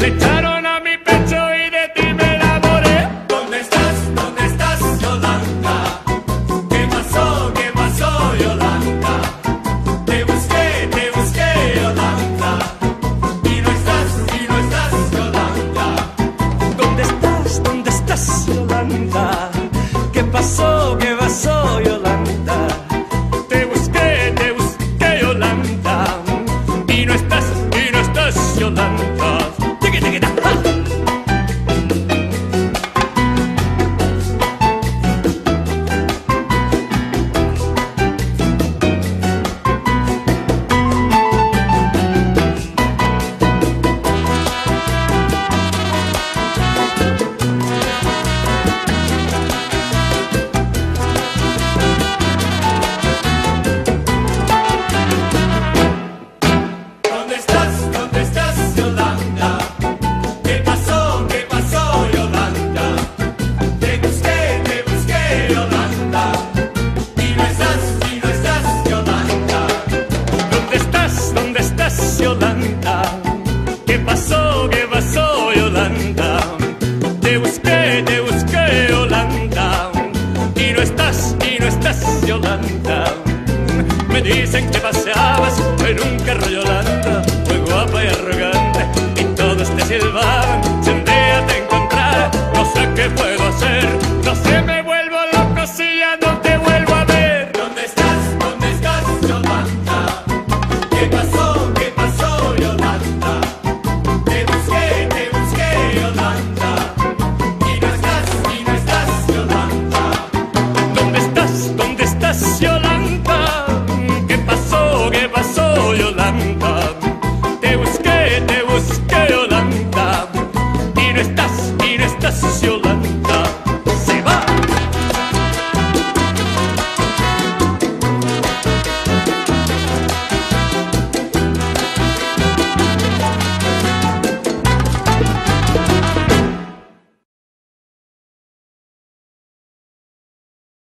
Let's te busqué, te busqué, Yolanda. Y no estás, y no estás, Yolanda. Me dicen que paseabas en un carro, Yolanda, muy guapa y arrogante, y todos te silbaban. Yolanda, te busqué, te busqué Yolanda, y no estás, y no estás Yolanda.